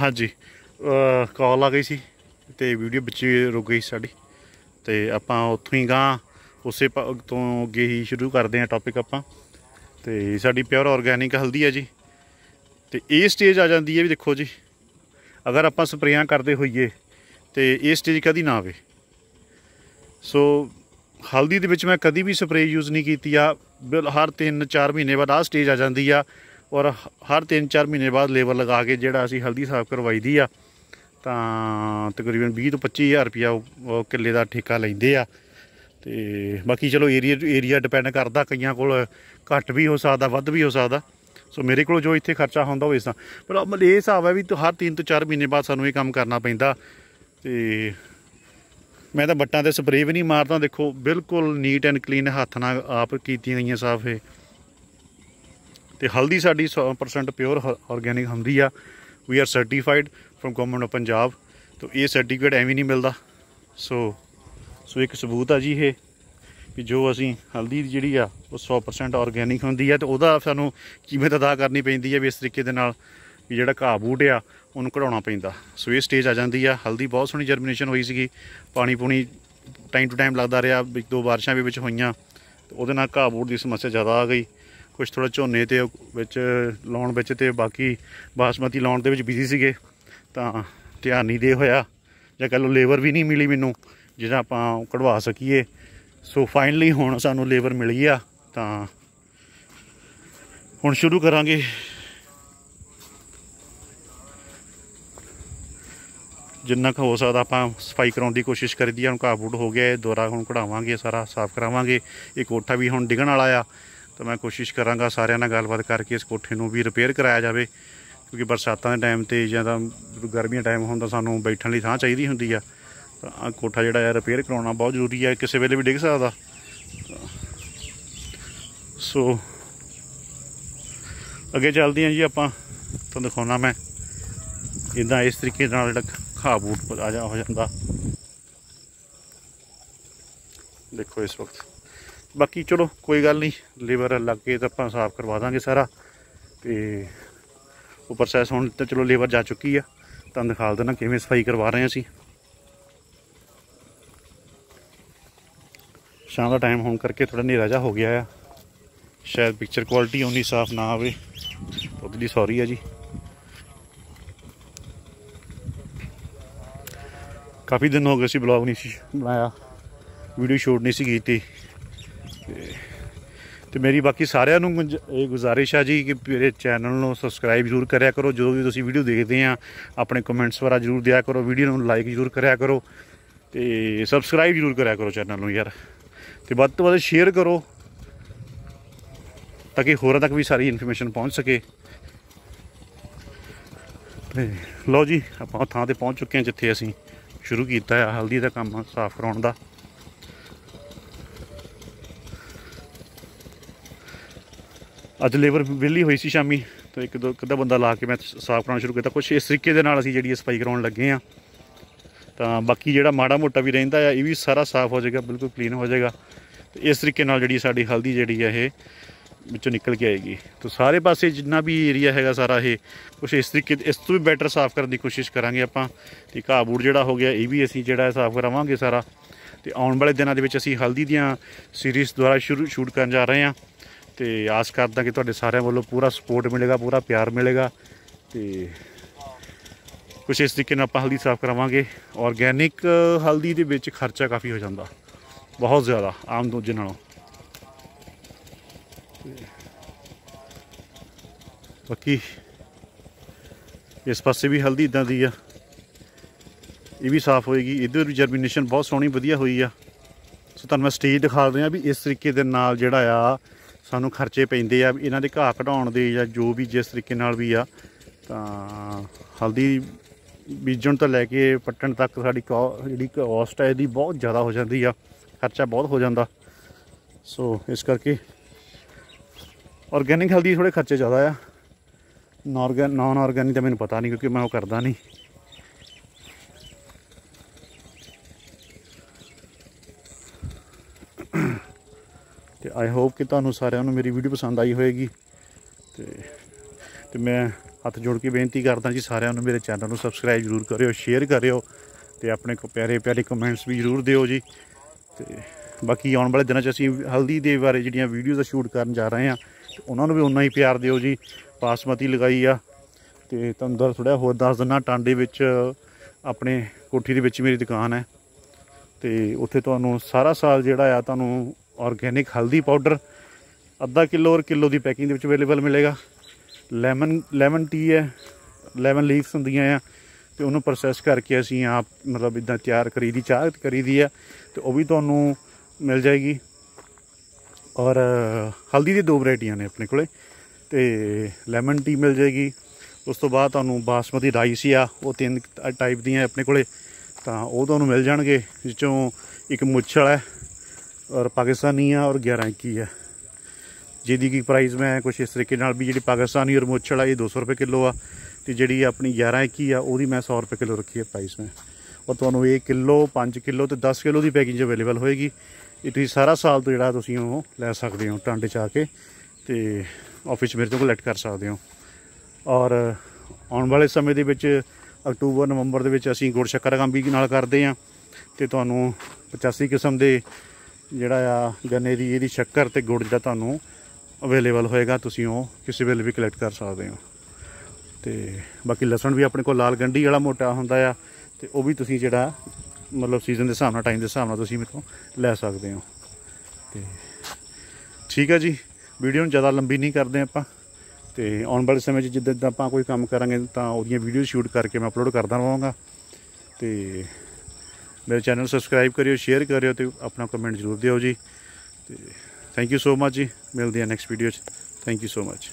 ਹਾਂਜੀ। ਕਾਲ ਆ ਗਈ ਸੀ ਤੇ ਵੀਡੀਓ ਵਿੱਚ ਰੁਕ ਗਈ ਸਾਡੀ। ਤੇ ਆਪਾਂ ਉੱਥੋਂ ਹੀ ਗਾਂ ਉਸੇ ਪ- ਤੋਂ ਅੱਗੇ ਹੀ ਸ਼ੁਰੂ ਕਰਦੇ ਹਾਂ ਟੌਪਿਕ ਆਪਾਂ। ਤੇ ਸਾਡੀ ਪਿਓਰ ਆਰਗੈਨਿਕ ਹਲਦੀ ਹੈ ਜੀ। ਤੇ ਇਹ ਸਟੇਜ ਆ ਜਾਂਦੀ ਹੈ ਵੀ ਦੇਖੋ ਜੀ। ਅਗਰ ਆਪਾਂ ਸਪਰੇਆਂ ਕਰਦੇ ਹੋਈਏ, ਤੇ ਇਹ ਸਟੇਜ ਕਦੀ ਨਾ ਆਵੇ। ਸੋ ਹਲਦੀ ਦੇ ਵਿੱਚ ਮੈਂ ਕਦੀ ਵੀ ਸਪਰੇਅ ਯੂਜ਼ ਨਹੀਂ ਕੀਤੀ ਆ। ਬਿਲ, ਹਰ 3-4 ਮਹੀਨੇ ਬਾਅਦ ਆ ਸਟੇਜ ਆ ਜਾਂਦੀ ਆ। ਔਰ ਹਰ 3-4 ਮਹੀਨੇ ਬਾਅਦ ਲੇਬਰ ਲਗਾ ਕੇ ਜਿਹੜਾ ਅਸੀਂ ਹਲਦੀ ਸਾਫ਼ ਕਰਵਾਈ ਦੀ ਆ, ਤਾਂ ਤਕਰੀਬਨ 20 ਤੋਂ 25000 ਰੁਪਿਆ ਉਹ ਉਹ ਕਿੱਲੇ ਦਾ ਠੇਕਾ ਲੈਂਦੇ ਆ। ਤੇ ਬਾਕੀ ਚਲੋ ਏਰੀਆ ਏਰੀਆ ਡਿਪੈਂਡ ਕਰਦਾ, ਕਈਆਂ ਕੋਲ ਘੱਟ ਵੀ ਹੋ ਸਕਦਾ, ਵੱਧ ਵੀ ਹੋ ਸਕਦਾ। ਸੋ ਮੇਰੇ ਕੋਲ ਜੋ ਇੱਥੇ ਖਰਚਾ ਹੁੰਦਾ ਉਹ ਇਸ ਤਰ੍ਹਾਂ। ਪਰ ਮਤਲਬ ਇਹ ਹਿਸਾਬ ਹੈ ਵੀ ਹਰ 3 ਤੋਂ 4 ਮਹੀਨੇ ਬਾਅਦ ਸਾਨੂੰ ਇਹ ਕੰਮ ਕਰਨਾ ਪੈਂਦਾ। ਤੇ ਮੈਂ ਤਾਂ ਬੱਟਾਂ ਤੇ ਸਪਰੇਅ ਵੀ ਨਹੀਂ ਮਾਰਦਾ, ਦੇਖੋ, ਬਿਲਕੁਲ ਨੀਟ ਐਂਡ ਕਲੀਨ ਹੱਥ ਨਾਲ ਆਪ ਕੀਤੀਆਂ ਗਈਆਂ ਸਾਫ਼ ਇਹ। ਤੇ ਹਲਦੀ ਸਾਡੀ 100% ਪਿਓਰ ਆਰਗੈਨਿਕ ਹੁੰਦੀ ਆ। We are certified firm government of Punjab ਤਾਂ ਇਹ ਸਰਟੀਫਿਕੇਟ ਐਵੇਂ ਨਹੀਂ ਮਿਲਦਾ। ਸੋ ਸੋ ਇੱਕ ਸਬੂਤ ਆ ਜੀ ਇਹ, ਵੀ ਜੋ ਅਸੀਂ ਹਲਦੀ ਜਿਹੜੀ ਆ, ਉਹ 100% ਆਰਗੈਨਿਕ ਹੁੰਦੀ ਆ, ਤੇ ਉਹਦਾ ਸਾਨੂੰ ਕੀਮਤ ਅਦਾ ਕਰਨੀ ਪੈਂਦੀ ਹੈ ਵੀ ਇਸ ਤਰੀਕੇ ਦੇ ਨਾਲ ਵੀ ਜਿਹੜਾ ਘਾਹ ਬੂਟ ਆ, ਉਹਨੂੰ ਕਢਾਉਣਾ ਪੈਂਦਾ। ਸੋ ਇਹ ਸਟੇਜ ਆ ਜਾਂਦੀ ਆ। ਹਲਦੀ ਬਹੁਤ ਸੋਹਣੀ ਜਰਮੀਨੇਸ਼ਨ ਹੋਈ ਸੀਗੀ। ਪਾਣੀ ਪੂਣੀ ਟਾਈਮ ਟੂ ਟਾਈਮ ਲੱਗਦਾ ਰਿਹਾ ਦੋ ਬਾਰਿਸ਼ਾਂ ਵੀ ਵਿੱਚ ਹੋਈਆਂ, ਤੇ ਉਹਦੇ ਨਾਲ ਘਾਹ ਬੂਟ ਦੀ ਸਮੱਸਿਆ ਜ਼ਿਆਦਾ ਆ ਗਈ। ਕੁਝ ਥੋੜਾ ਝੋਨੇ ਤੇ ਵਿੱਚ ਲਾਉਣ ਵਿੱਚ ਤੇ ਬਾਕੀ ਬਾਸਮਤੀ ਲਾਉਣ ਦੇ ਵਿੱਚ ਬਿਜ਼ੀ ਸੀਗੇ, ਤਾਂ ਧਿਆਨ ਨਹੀਂ ਦੇ ਹੋਇਆ। ਜਾਂ ਕਹ ਲਓ ਲੇਬਰ ਵੀ ਨਹੀਂ ਮਿਲੀ ਮੈਨੂੰ ਜਿਹੜਾ ਆਪਾਂ ਕਢਵਾ ਸਕੀਏ। ਸੋ ਫਾਈਨਲੀ ਹੁਣ ਸਾਨੂੰ ਲੇਬਰ ਮਿਲੀ ਆ, ਤਾਂ ਹੁਣ ਸ਼ੁਰੂ ਕਰਾਂਗੇ। ਜਿੰਨਾ ਕੁ ਹੋ ਸਕਦਾ ਆਪਾਂ ਸਫ਼ਾਈ ਕਰਾਉਣ ਦੀ ਕੋਸ਼ਿਸ਼ ਕਰੀਦੀ ਆ, ਹੁਣ ਘਾਹ ਬੂਟ ਹੋ ਗਿਆ, ਇਹ ਦੁਬਾਰਾ ਹੁਣ ਕਢਾਵਾਂਗੇ, ਸਾਰਾ ਸਾਫ਼ ਕਰਾਵਾਂਗੇ। ਇਹ ਕੋਠਾ ਵੀ ਹੁਣ ਡਿੱਗਣ ਵਾਲਾ ਆ ਤਾਂ ਮੈਂ ਕੋਸ਼ਿਸ਼ ਕਰਾਂਗਾ ਸਾਰਿਆਂ ਨਾਲ ਗੱਲਬਾਤ ਕਰਕੇ ਇਸ ਕੋਠੇ ਨੂੰ ਵੀ ਰਿਪੇਅਰ ਕਰਾਇਆ ਜਾਵੇ, ਕਿਉਂਕਿ ਬਰਸਾਤਾਂ ਦੇ ਟਾਈਮ ਤੇ ਜਾਂ ਤਾਂ ਗਰਮੀਆਂ ਟਾਈਮ ਹੁੰਦਾ ਸਾਨੂੰ ਬੈਠਣ ਲਈ ਥਾਂ ਚਾਹੀਦੀ ਹੁੰਦੀ ਆ। ਤਾਂ ਆਹ ਕੋਠਾ ਜਿਹੜਾ ਆ ਰਿਪੇਅਰ ਕਰਾਉਣਾ ਬਹੁਤ ਜ਼ਰੂਰੀ ਹੈ ਕਿਸੇ ਵੇਲੇ ਵੀ ਡਿੱਗ ਸਕਦਾ। ਸੋ ਅੱਗੇ ਚੱਲਦੇ ਹਾਂ ਜੀ ਆਪਾਂ, ਤੁਹਾਨੂੰ ਦਿਖਾਉਣਾ ਮੈਂ। ਇਦਾਂ ਇਸ ਤਰੀਕੇ ਨਾਲ ਜਿਹੜਾ ਘਾਹ ਬੂਟ ਆ ਜਾ ਹੋ ਜਾਂਦਾ। ਦੇਖੋ ਇਸ ਵਕਤ ਬਾਕੀ ਚਲੋ, ਕੋਈ ਗੱਲ ਨਹੀਂ ਲੇਬਰ ਲੱਗ ਕੇ ਤਾਂ ਆਪਾਂ ਸਾਫ਼ ਕਰਵਾ ਦਾਂਗੇ ਸਾਰਾ। ਤੇ ਉਹ ਪ੍ਰੋਸੈਸ ਹੁਣ ਤਾਂ ਚਲੋ ਲੇਬਰ ਜਾ ਚੁੱਕੀ ਆ। ਤੁਹਾਨੂੰ ਦਿਖਾ ਦੇਣਾ ਕਿਵੇਂ ਸਫ਼ਾਈ ਕਰਵਾ ਰਹੇ ਅਸੀਂ। ਸ਼ਾਮ ਦਾ ਟਾਈਮ ਹੋਣ ਕਰਕੇ ਥੋੜਾ ਹਨੇਰਾ ਜਿਹਾ ਹੋ ਗਿਆ ਆ। ਸ਼ਾਇਦ ਪਿਕਚਰ ਕੁਆਲਿਟੀ ਉਨੀ ਸਾਫ਼ ਨਾ ਆਵੇ। ਉਹਦੇ ਲਈ ਸੌਰੀ ਆ ਜੀ। ਕਾਫੀ ਦਿਨ ਹੋ ਗਏ ਸੀ ਬਲੌਗ ਨਹੀਂ ਸੀ ਬਣਾਇਆ। ਵੀਡੀਓ ਸ਼ੂਟ ਨਹੀਂ ਸੀ ਕੀਤੀ। ਤੇ ਮੇਰੀ ਬਾਕੀ ਸਾਰਿਆਂ ਨੂੰ ਗੁੰਜ- ਇਹ ਗੁਜ਼ਾਰਿਸ਼ ਆ ਜੀ ਕਿ ਮੇਰੇ ਚੈਨਲ ਨੂੰ ਸਬਸਕ੍ਰਾਈਬ ਜ਼ਰੂਰ ਕਰਿਆ ਕਰੋ। ਜਦੋਂ ਵੀ ਤੁਸੀਂ ਵੀਡੀਓ ਦੇਖਦੇ ਆ, ਆਪਣੇ ਕਮੈਂਟਸ ਵਰਾ ਜ਼ਰੂਰ ਦਿਆ ਕਰੋ। ਵੀਡੀਓ ਨੂੰ ਲਾਈਕ ਜ਼ਰੂਰ ਕਰਿਆ ਕਰੋ ਤੇ ਸਬਸਕ੍ਰਾਈਬ ਜ਼ਰੂਰ ਕਰਿਆ ਕਰੋ ਚੈਨਲ ਨੂੰ ਯਾਰ। ਤੇ ਵੱਧ ਤੋਂ ਵੱਧ ਸ਼ੇਅਰ ਕਰੋ ਤਾਂ ਕਿ ਹੋਰਾਂ ਤੱਕ ਵੀ ਸਾਰੀ ਇਨਫੋਰਮੇਸ਼ਨ ਪਹੁੰਚ ਸਕੇ। ਤੇ ਲਓ ਜੀ, ਆਪਾਂ ਥਾਂ ਤੇ ਪਹੁੰਚ ਚੁੱਕੇ ਹਾਂ ਜਿੱਥੇ ਅਸੀਂ ਸ਼ੁਰੂ ਕੀਤਾ ਆ, ਹਲਦੀ ਦਾ ਕੰਮ ਸਾਫ਼ ਕਰਾਉਣ ਦਾ। ਅੱਜ ਲੇਬਰ ਵਿਹਲੀ ਹੋਈ ਸੀ ਸ਼ਾਮੀ, ਤਾਂ ਇੱਕ ਦੋ ਕਿੱਦਾਂ ਬੰਦਾ ਲਾ ਕੇ ਮੈਂ ਸਾਫ਼ ਕਰਾਉਣਾ ਸ਼ੁਰੂ ਕੀਤਾ। ਕੁਛ ਇਸ ਤਰੀਕੇ ਦੇ ਨਾਲ ਅਸੀਂ ਜਿਹੜੀ ਇਹ ਸਫ਼ਾਈ ਕਰਾਉਣ ਲੱਗੇ ਆ ਤਾਂ ਬਾਕੀ ਜਿਹੜਾ ਮਾੜਾ ਮੋਟਾ ਵੀ ਰਹਿੰਦਾ ਆ, ਇਹ ਵੀ ਸਾਰਾ ਸਾਫ਼ ਹੋ ਜਾਏਗਾ, ਬਿਲਕੁਲ ਕਲੀਨ ਹੋ ਜਾਏਗਾ। ਤੇ ਇਸ ਤਰੀਕੇ ਨਾਲ ਜਿਹੜੀ ਸਾਡੀ ਹਲਦੀ ਜਿਹੜੀ ਆ ਇਹ ਵਿੱਚੋਂ ਨਿਕਲ ਕੇ ਆਏਗੀ। ਤਾਂ ਸਾਰੇ ਪਾਸੇ ਜਿੰਨਾ ਵੀ ਏਰੀਆ ਹੈਗਾ ਸਾਰਾ ਇਹ, ਕੁਛ ਇਸ ਤਰੀਕੇ ਇਸ ਤੋਂ ਵੀ ਬੈਟਰ ਸਾਫ਼ ਕਰਨ ਦੀ ਕੋਸ਼ਿਸ਼ ਕਰਾਂਗੇ ਆਪਾਂ। ਤੇ ਘਾਹ ਬੂੜ ਜਿਹੜਾ ਹੋ ਗਿਆ, ਇਹ ਵੀ ਅਸੀਂ ਜਿਹੜਾ ਸਾਫ਼ ਕਰਾਵਾਂਗੇ ਸਾਰਾ। ਤੇ ਆਉਣ ਵਾਲੇ ਦਿਨਾਂ ਦੇ ਵਿੱਚ ਅਸੀਂ ਹਲਦੀ ਦੀਆਂ ਸੀਰੀਜ਼ ਦੁਆਰਾ ਸ਼ੁਰੂ ਸ਼ੂਟ ਕਰਨ ਜਾ ਰਹੇ ਹਾਂ। ਤੇ ਆਸ ਕਰਦਾ ਕਿ ਤੁਹਾਡੇ ਸਾਰਿਆਂ ਵੱਲੋਂ ਪੂਰਾ ਸਪੋਰਟ ਮਿਲੇਗਾ, ਪੂਰਾ ਪਿਆਰ ਮਿਲੇਗਾ ਤੇ ਕੁਛ ਇਸ ਤਰੀਕੇ ਨਾਲ ਆਪਾਂ ਹਲਦੀ ਸਾਫ਼ ਕਰਾਵਾਂਗੇ। ਆਰਗੈਨਿਕ ਹਲਦੀ ਦੇ ਵਿੱਚ ਖਰਚਾ ਕਾਫੀ ਹੋ ਜਾਂਦਾ, ਬਹੁਤ ਜ਼ਿਆਦਾ ਆਮ ਦੂਜੇ ਨਾਲੋਂ। ਬਾਕੀ ਇਸ ਪਾਸੇ ਵੀ ਹਲਦੀ ਇਦਾਂ ਦੀ ਆ, ਇਹ ਵੀ ਸਾਫ਼ ਹੋਏਗੀ। ਇਧਰ ਵੀ ਜਰਮੀਨੇਸ਼ਨ ਬਹੁਤ ਸੋਹਣੀ ਵਧੀਆ ਹੋਈ ਆ। ਸੋ ਤੁਹਾਨੂੰ ਮੈਂ ਸਟੇਜ ਦਿਖਾ ਰਿਹਾ ਵੀ ਇਸ ਤਰੀਕੇ ਦੇ ਨਾਲ ਜਿਹੜਾ ਆ ਸਾਨੂੰ ਖਰਚੇ ਪੈਂਦੇ ਆ, ਇਹਨਾਂ ਦੇ ਘਾਹ ਕਢਾਉਣ ਦੇ ਜਾਂ ਜੋ ਵੀ ਜਿਸ ਤਰੀਕੇ ਨਾਲ ਵੀ ਆ, ਤਾਂ ਹਲਦੀ ਬੀਜਣ ਤੋਂ ਲੈ ਕੇ ਪੱਟਣ ਤੱਕ ਸਾਡੀ ਕੋ- ਜਿਹੜੀ ਕੋਸਟ ਹੈ ਇਹਦੀ ਬਹੁਤ ਜ਼ਿਆਦਾ ਹੋ ਜਾਂਦੀ ਆ, ਖਰਚਾ ਬਹੁਤ ਹੋ ਜਾਂਦਾ। ਸੋ ਇਸ ਕਰਕੇ ਆਰਗੈਨਿਕ ਹਲਦੀ ਥੋੜੇ ਖਰਚੇ ਜ਼ਿਆਦਾ ਆ। ਨਾਰਗਨ ਨਾਨ ਆਰਗੈਨਿਕ ਤਾਂ ਮੈਨੂੰ ਪਤਾ ਨਹੀਂ ਕਿਉਂਕਿ ਮੈਂ ਉਹ ਕਰਦਾ ਨਹੀਂ। ਆਈ ਹੋਪ ਕਿ ਤੁਹਾਨੂੰ ਸਾਰਿਆਂ ਨੂੰ ਮੇਰੀ ਵੀਡੀਓ ਪਸੰਦ ਆਈ ਹੋਵੇਗੀ ਤੇ ਤੇ ਮੈਂ ਹੱਥ ਜੋੜ ਕੇ ਬੇਨਤੀ ਕਰਦਾ ਜੀ ਸਾਰਿਆਂ ਨੂੰ ਮੇਰੇ ਚੈਨਲ ਨੂੰ ਸਬਸਕ੍ਰਾਈਬ ਜ਼ਰੂਰ ਕਰਿਓ ਸ਼ੇਅਰ ਕਰਿਓ ਤੇ ਆਪਣੇ ਕੋ ਪਿਆਰੇ ਪਿਆਰੇ ਕਮੈਂਟਸ ਵੀ ਜ਼ਰੂਰ ਦਿਓ ਜੀ। ਤੇ ਬਾਕੀ ਆਉਣ ਵਾਲੇ ਦਿਨਾਂ 'ਚ ਅਸੀਂ ਹਲਦੀ ਦੇ ਬਾਰੇ ਜਿਹੜੀਆਂ ਵੀਡੀਓਜ਼ ਦਾ ਸ਼ੂਟ ਕਰਨ ਜਾ ਰਹੇ ਹਾਂ, ਤੇ ਉਹਨਾਂ ਨੂੰ ਵੀ ਉਨਾ ਹੀ ਪਿਆਰ ਦਿਓ ਜੀ। ਬਾਸਮਤੀ ਲਗਾਈ ਆ ਤੇ ਤੁਹਾਨੂੰ ਦਰ ਥੋੜ੍ਹਾ ਹੋਰ ਦੱਸ ਦਿੰਦਾ, ਟਾਂਡੇ ਵਿੱਚ ਆਪਣੇ ਕੋਠੀ ਦੇ ਵਿੱਚ ਮੇਰੀ ਦੁਕਾਨ ਹੈ। ਤੇ ਉੱਥੇ ਤੁਹਾਨੂੰ ਸਾਰਾ ਸਾਲ ਜਿਹੜਾ ਆ ਤੁਹਾਨੂੰ ਆਰਗੇਨਿਕ ਹਲਦੀ ਪਾਊਡਰ, ਅੱਧਾ ਕਿਲੋ ਔਰ ਕਿਲੋ ਦੀ ਪੈਕਿੰਗ ਦੇ ਵਿੱਚ ਅਵੇਲੇਬਲ ਮਿਲੇਗਾ। ਲੈਮਨ ਲੈਮਨ ਟੀ ਹੈ, ਲੈਮਨ ਲੀਵਸ ਹੁੰਦੀਆਂ ਆ, ਤੇ ਉਹਨੂੰ ਪ੍ਰੋਸੈਸ ਕਰਕੇ ਅਸੀਂ ਆਪ ਮਤਲਬ ਇਦਾਂ ਤਿਆਰ ਕਰੀ ਦੀ ਚਾਹ ਕਰੀ ਦੀ ਆ, ਤੇ ਉਹ ਵੀ ਤੁਹਾਨੂੰ ਮਿਲ ਜਾਏਗੀ। ਔਰ ਹਲਦੀ ਦੀ ਦੋ ਵੈਰਾਈਟੀਆਂ ਨੇ ਆਪਣੇ ਕੋਲੇ, ਤੇ ਲੈਮਨ ਟੀ ਮਿਲ ਜਾਏਗੀ। ਉਸ ਤੋਂ ਬਾਅਦ ਤੁਹਾਨੂੰ ਬਾਸਮਤੀ ਰਾਈਸ ਆ, ਉਹ ਤਿੰਨ ਟਾਈਪ ਦੀਆਂ ਆਪਣੇ ਕੋਲੇ, ਤਾਂ ਉਹ ਤੁਹਾਨੂੰ ਮਿਲ ਜਾਣਗੇ, ਜਿਸ ਚੋਂ ਇੱਕ ਮੁੱਛਲ ਹੈ ਔਰ ਪਾਕਿਸਤਾਨੀ ਆ ਔਰ 11 21 ਹੈ ਜਿਹਦੀ ਕੀ ਪ੍ਰਾਈਸ ਮੈਂ ਕੁਝ ਇਸ ਤਰੀਕੇ ਨਾਲ ਵੀ ਜਿਹੜੀ ਪਾਕਿਸਤਾਨੀ ਔਰ ਮੁੱਛਲ ਆ ਇਹ 200 ਰੁਪਏ ਕਿਲੋ ਆ ਤੇ ਜਿਹੜੀ ਆਪਣੀ 11 21 ਆ, ਉਹਦੀ ਮੈਂ 100 ਰੁਪਏ ਕਿਲੋ ਰੱਖੀ ਹੈ ਪ੍ਰਾਈਸ ਮੈਂ। ਔਰ ਤੁਹਾਨੂੰ ਇਹ ਕਿਲੋ 5 ਕਿਲੋ ਤੇ 10 ਕਿਲੋ ਦੀ ਪੈਕਿੰਗ ਅਵੇਲੇਬਲ ਹੋਏਗੀ। ਇਹ ਤੁਸੀਂ ਸਾਰਾ ਸਾਲ ਤੋਂ ਜਿਹੜਾ ਤੁਸੀਂ ਉਹ ਲੈ ਸਕਦੇ ਹੋ, ਟਾਂਡੇ ਚ ਆ ਕੇ ਤੇ ਆਫਿਸ ਮੇਰੇ ਤੋਂ ਕਲੈਕਟ ਕਰ ਸਕਦੇ ਹੋ। ਔਰ ਆਉਣ ਵਾਲੇ ਸਮੇਂ ਦੇ ਵਿੱਚ ਅਕਤੂਬਰ, ਨਵੰਬਰ ਦੇ ਵਿੱਚ ਅਸੀਂ ਗੁੜ ਸ਼ੱਕਰ ਕੰਮ ਵੀ ਨਾਲ ਕਰਦੇ ਆ ਤੇ ਤੁਹਾਨੂੰ 85 ਕਿਸਮ ਦੇ ਜਿਹੜਾ ਆ ਗੰਨੇ ਦੀ ਇਹਦੀ ਸ਼ੱਕਰ ਤੇ ਗੁੜ ਜਿਹੜਾ ਤੁਹਾਨੂੰ ਅਵੇਲੇਬਲ ਹੋਏਗਾ, ਤੁਸੀਂ ਉਹ ਕਿਸੇ ਵੇਲੇ ਵੀ ਕਲੈਕਟ ਕਰ ਸਕਦੇ ਹੋ। ਤੇ ਬਾਕੀ ਲਸਣ ਵੀ ਆਪਣੇ ਕੋਲ ਲਾਲ ਗੰਢੀ ਵਾਲਾ ਮੋਟਾ ਹੁੰਦਾ ਆ, ਤੇ ਉਹ ਵੀ ਤੁਸੀਂ ਜਿਹੜਾ ਮਤਲਬ ਸੀਜ਼ਨ ਦੇ ਹਿਸਾਬ ਨਾਲ ਟਾਈਮ ਦੇ ਹਿਸਾਬ ਨਾਲ ਤੁਸੀਂ ਮੇਥੋਂ ਲੈ ਸਕਦੇ ਹੋ। ਤੇ ਠੀਕ ਆ ਜੀ ਵੀਡੀਓ ਨੂੰ ਜ਼ਿਆਦਾ ਲੰਬੀ ਨਹੀਂ ਕਰਦੇ ਆਪਾਂ, ਤੇ ਆਉਣ ਵਾਲੇ ਸਮੇਂ 'ਚ ਜਿੱਦਾਂ ਜਿੱਦਾਂ ਆਪਾਂ ਕੋਈ ਕੰਮ ਕਰਾਂਗੇ ਤਾਂ ਉਹਦੀਆਂ ਵੀਡੀਓ ਸ਼ੂਟ ਕਰਕੇ ਮੈਂ ਅਪਲੋਡ ਕਰਦਾ ਰਹਾਂਗਾ। ਤੇ ਮੇਰੇ ਚੈਨਲ ਸਬਸਕ੍ਰਾਈਬ ਕਰਿਓ ਸ਼ੇਅਰ ਕਰਿਓ ਤੇ ਆਪਣਾ ਕਮੈਂਟ ਜ਼ਰੂਰ ਦਿਓ ਜੀ। ਤੇ thank you so much ji. ਮਿਲਦੇ ਹਾਂ ਨੈਕਸਟ ਵੀਡੀਓ 'ਚ। Thank you so much